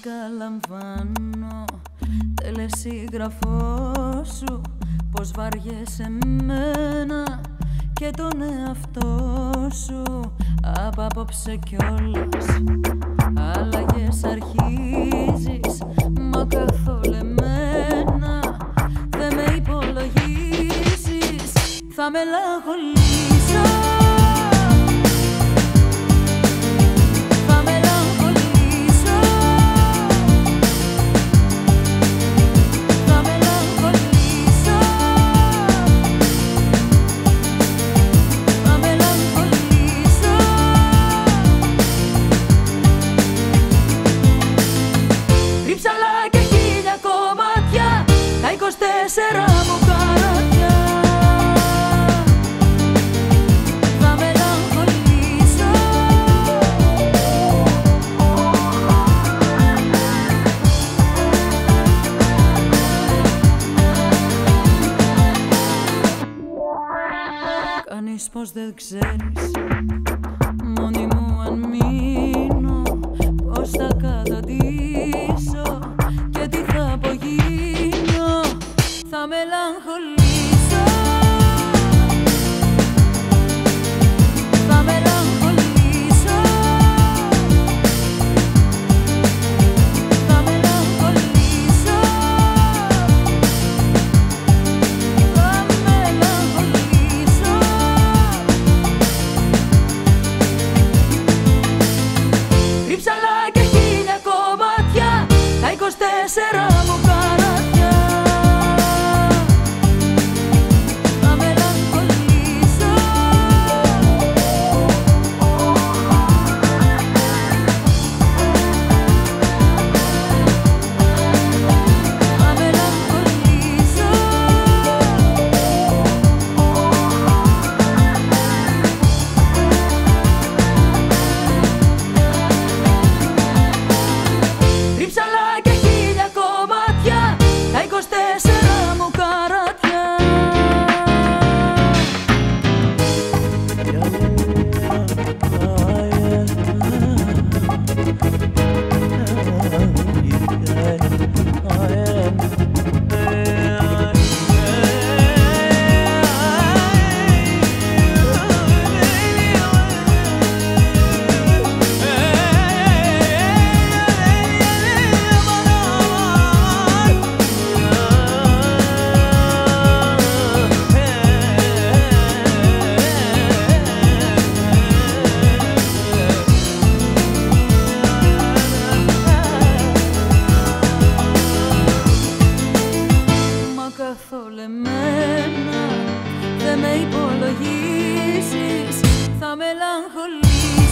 καταλαμβάνω Τελεσίγραφός σου Πως βαριέσαι μένα Και τον εαυτό σου. Από απόψε κιόλας Αλλαγές αρχίζεις Μα καθόλου εμένα Δεν με υπολογίζεις. Θα με 24 μου καρατιά Θα μελαγχολήσω. Κανείς πως δεν ξέρεις Μόνοι 24 μου καθολεμένα. Δεν με υπολογίσεις; θα μελαγχολείς.